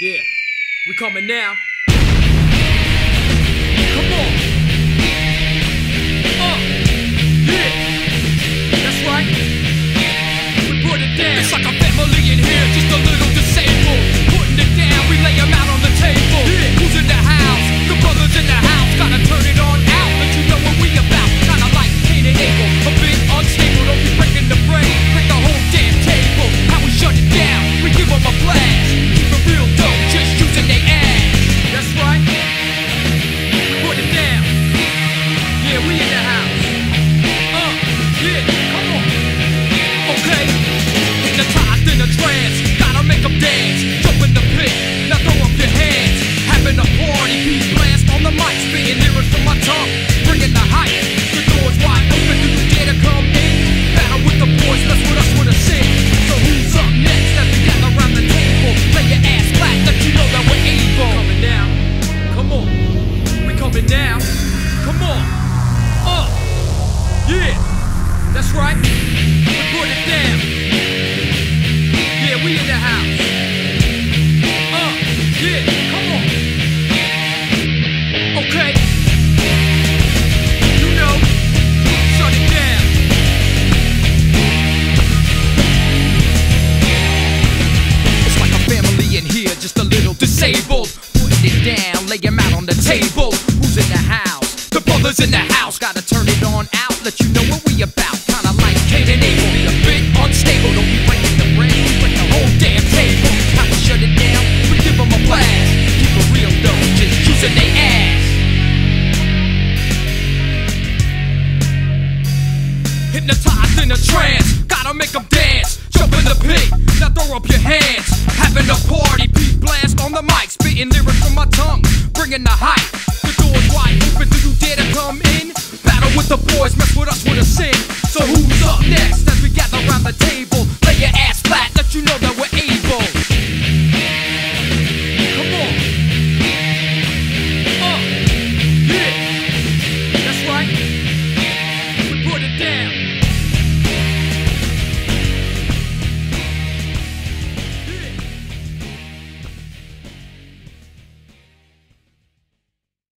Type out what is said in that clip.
Yeah, we coming now. That's right. We're it down. Yeah, we in the house. Uh, yeah, come on. Okay. You know, shut it down. It's like a family in here, just a little disabled. Putting it down, lay him out on the table. Who's in the house? The brother's in the house. Gotta turn it on out, let you know. hypnotized in a trance. Gotta make them dance, jump in the pit, now throw up your hands. Having a party, beat blast on the mic, spitting lyrics from my tongue, bringing the hype.